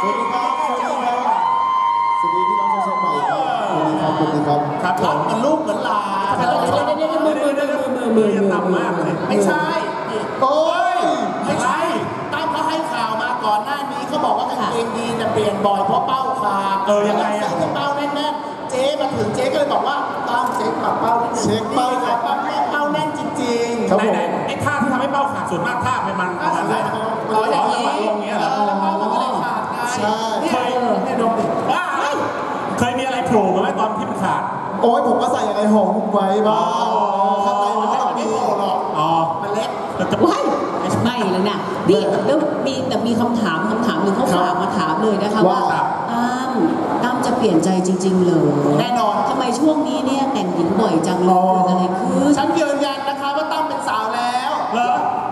สวัสดีครับ สวัสดีครับ สวัสดีพี่น้องชาวเชียงใหม่ครับสวัสดีครับสวัสดีครับครับผรักมเหมือนลูกเหมือนหลานเดี๋ยวเดี๋ยวเดี๋ยวมือมือมือมือมือมือจะต่ำมากเลยไม่ใช่นี่โอ้ยไม่ใช่ตั้มเขาให้ข่าวมาก่อนหน้านี้เขาบอกว่ากางเกงยีนจะเปลี่ยนบ่อยเพราะเป้าขาดเออยังไงอะใส่เป้าแน่นๆเจ๊มาถึงเจ๊ก็เลยบอกว่าตั้มเช็คปรับเป้านิดนึงเช็คเป้านี่ครับเป้าแน่นเป้าแน่นจริงๆครับไหนผมไหนไอ้ท่าที่ทำให้เป้าขาดส่วนมากท่าเป็นมันประมาณไหนอ๋ออย่างนี้ลงอย่างเงี้ยเหรอ อ้ยผมก็ใส่อะไรห่อหุ้มไว้บ้างข้างในมันก็ต้องไม่มีโผล่หรอกอ๋อมันเล็กแต่จะว้ายไม่เลยนะนี่แล้วมีแต่มีคำถามคำถามหนึ่งเขาฝากมาถามเลยนะคะว่าตั้มตั้มจะเปลี่ยนใจจริง ๆ เหรอแน่นอนทำไมช่วงนี้เนี่ยแต่งหญิงบ่อยจังเลยเกิดอะไรขึ้นฉันยืนยันนะคะว่าตั้มเป็นสาวแล้วเหรอ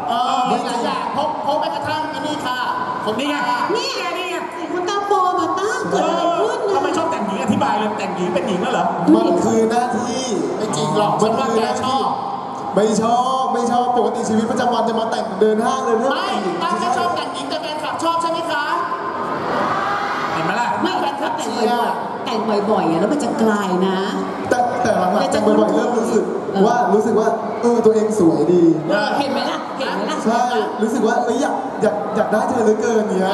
เออมีหลายอย่างพบพบไปกระทั่งอันนี้ค่ะผมนี่ไงว่านี่ไง หญิงเป็นหญิงแล้วเหรอ มันคือหน้าที่ไม่จริงหรอกฉันว่าแกชอบ ไม่ชอบไม่ชอบปกติชีวิตประจำวันจะมาแต่งเดินห้างเดินห้างไม่ตั้มก็ชอบแต่งหญิงแต่แฟนคลับชอบใช่ไหมคะเห็นไหมล่ะไม่แต่ถ้าแต่งบ่อยๆแต่งบ่อยๆอะแล้วมันจะกลายนะ แต่แต่หลังๆแต่งบ่อยๆเริ่มรู้สึกเออว่ารู้สึกว่าเออตัวเองสวยดีเออเห็นไหมล่ะเห็นไหมล่ะใช่รู้สึกว่าเอ้ยอยากอยากอยากได้เธอเหลือเกินเนี้ย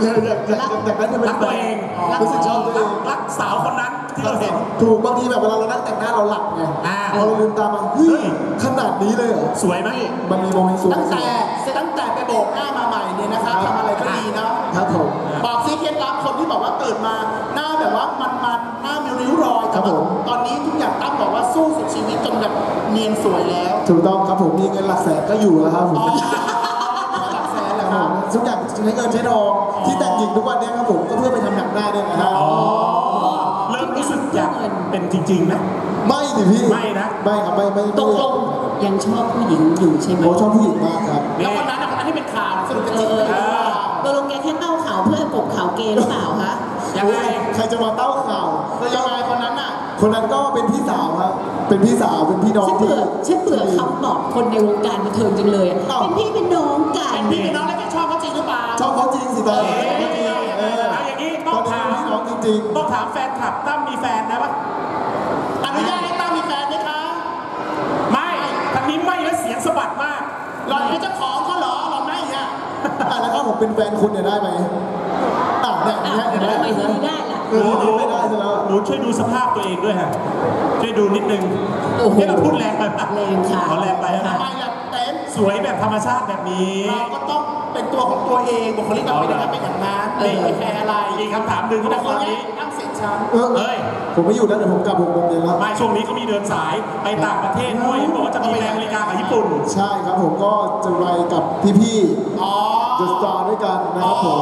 เออเห็นไหมล่ะอยากอยากอยากอยากได้เป็นรักตัวเองรู้สึกชอบตัวเองรักสาวคนนั้นที่เราเห็น ถูกบางทีแบบเวลาเรานั่งแต่งหน้าเราหลับไงอ่า พอเราลืมตามาเฮ้ยขนาดนี้เลยเหรอสวยไหม มันมีโมเมนต์สวยตั้งแต่ตั้งแต่ไปโบกหน้ามาใหม่เนี่ยนะคะทำอะไรก็ดีเนาะครับผม บอกซิเคล็ดลับคนที่บอกว่าตื่นมาหน้าแบบว่ามันๆหน้ามีริ้วรอยครับผม ตอนนี้ทุกอย่างตั้มบอกว่าสู้สุดชีวิตจนแบบเนียนสวยแล้ว ถูกต้องครับผมมีเงินหลักแสนก็อยู่แล้วครับผม ทุกอย่างใช้เงินใช้ทองที่แต่งหญิงทุกวันเนี้ครับผมก็เพื่อไปทำหนังหน้าเนี่ยนะฮะอ๋อเริ่มรู้สึกอยากเป็นจริงๆไหม ไม่ดิพี่ไม่นะ ไม่ครับไม่ไม่ตกลงยังชอบผู้หญิงอยู่ใช่ไหมโอ้ชอบผู้หญิงมากครับแล้วคนนั้นนะคนนั้นที่เป็นข่าวสรุปจะเอจริงอหรือเปล่าตกลงแกแค่เต้าข่าวเพื่อกบข่าวเกย์หรือเปล่าคะยังไงใครจะมาเต้าข่าวคือยังไงคนนั้นน่ะ คนนั้นก็เป็นพี่สาวครับเป็นพี่สาวเป็นพี่น้องฉันที่เบื่อฉันเบื่อคำตอบคนในวงการบันเทิงจังเลยอะอ้าวเป็นพี่เป็นน้องกัเป็นนพี่เป็นน้องแล้วแกชอบเขา ชอบเขาจริงสิตาเอ๊ะจริงเออเอาอย่างนี้ตต้ออนงนี้ถามเป็นพี่น้องจริงต้องถามแฟนคลับตั้มมีแฟนนะปะอนุญาตให้ตั้มมีแฟนไหมคะไม่ทางนี้ไม่แล้วเสียงสะบัดมากหล่อนเป็นเจ้าของเขาเหรอหล่อนไม่อะๆอะแล้วถ้าผมเป็นแฟนคุณเนี่ยได้ไหมอะเนี่ยอ้าวเนี่ยเห็นไหมทำไมถึงไม่ได้ล่ะเออไม่ได้ซะแล้วหนูช่วยดูสภาพตัวเองด้วยฮะช่วยดูนิดนึงโอ้โหนี่เราพูดแรงไปปะแรงค่ะอ๋อแรงไปใช่ไหมทำไมล่ะเต้น สวยแบบธรรมชาติแบบนี้ เราก็ต้องเป็นตัวของตัวเองบุคลิกเราเป็นอย่างนั้นเป็นอย่างนั้นเออไม่แคร์อะไรอีกคำถามหนึ่งเขาบแต่อกคตอนนนี้นี้ตั้งเสียงฉันเออเฮ้ยผมไม่อยู่แล้วเดี๋ยวผมกลับหกโมงเย็นแล้วไม่ช่วงนี้เขามีเดินสายไปต่างประเทศด้วยเห็นบอกว่าจะมีไปอเมริกากับญี่ปุ่น ใช่ครับผมก็จะไปกับพี่อ๋อๆ The Star ด้วยกันนะครับผม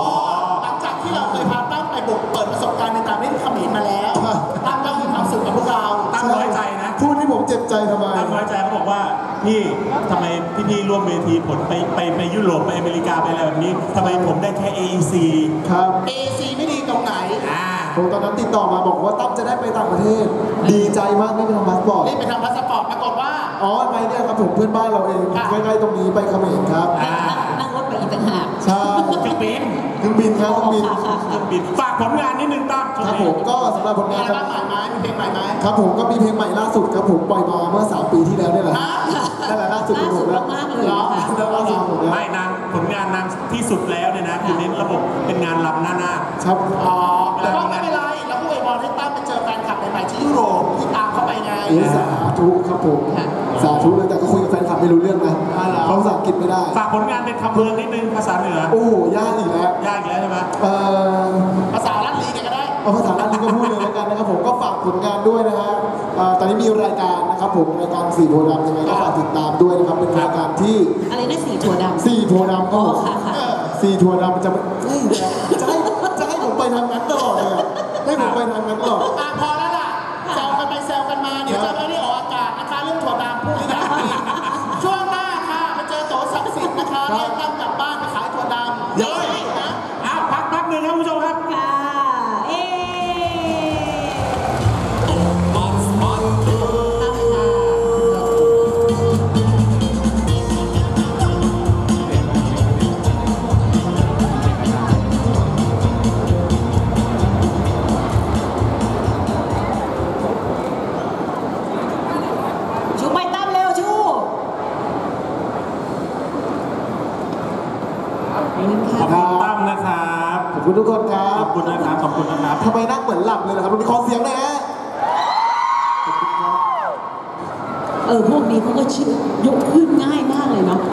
หลังจากที่เราเคยพาตั้งไปบุกเปิดประสบการณ์ในต่างประเทศเขมรมาแล้วตั้งก็มีความสุขกับพวกเราตั้งน้อยใจนะพูดที่ผมเจ็บใจทำไมตั้งน้อยใจเขาบอกว่า พี่ทำไมพี่พี่ร่วมเวทีผลไปไปไปยุโรปไปอเมริกาไปอะไรแบบนี้ทำไมผมได้แค่ AEC ครับเอซีไม่ดีตรงไหนอ่าผมตอนนั้นติดต่อมาบอกว่าตั้มจะได้ไปต่างประเทศ ดีใจมากได้ไปทำพาสปอร์ตรีบไปทำพาสปอร์ตปรากฏว่า อ๋อไปเนี่ยครับผมเพื่อนบ้านเราเองค่ะ ใกล้ๆตรงนี้ไปเขมรครับ อ่านั่งรถไปอีกต่างหากใช่เครื่องบินเครื่องบินครับเครื่องบิน ค่ะค่ะเครื่องบินฝากผลงานนิดนึงตั้มช่วงครับนี้ผมก็สำหรับผลงานมีอะไรครับบ้างใหม่ไหมมีเพลงใหม่ไหมครับผมก็มีเพลงใหม่ล่าสุดครับผมปล่อยมาเมื่อ 3 ปีที่แล้วเนี่ยแหละฮะนั่นแหละานนางที่สุดแล้วเนี่ยนะคือเน้นระบบเป็นงานลำหน้าหน้าครับอ๋อแต่ก็ไม่เป็นไรเราก็อวยพรให้ตั้มไปเจอแฟนคลับใหม่ๆที่ยุโรปที่ตามเข้าไปไงเอ้ยสาธุครับผมค่ะสาธุเลยแต่ก็คุยกับแฟนคลับไม่รู้เรื่องนะอ๋อเหรอเขาภาษาอังกฤษไม่ได้ฝากผลงานเป็นคำเมืองนิดนึงภาษาเหนือโอ้โหยากอีกแล้วยากอีกแล้วใช่ไหมเอ่อภาษาลัดลีกันก็ได้เอาภาษาลัดนี้ก็พูดเลยแล้วกันนะครับผมก็ฝากผลงานด้วยนะฮะเอ่อตอนนี้มีรายการนะครับผมรายการสี่โพธิ์ดำยังไงก็ฝากติดตามด้วยนะครับเป็นรายการที่ อะไรนะสีถั่วดำ สี่โพธิ์ดำครับผม อ๋อค่ะ ซีทัวร์ดำมันจะไม่ให้จะให้ คุณทุกคนครัขบอบคุณนะครับ ขอบคุณนะครับ ทำไมนั่งเหมือนหลับเลยนะครับมันมีขอเสียงหน่อยฮะเออพวกนี้เขาก็ชื่อยกขึ้นง่ายมากเลยเนาะ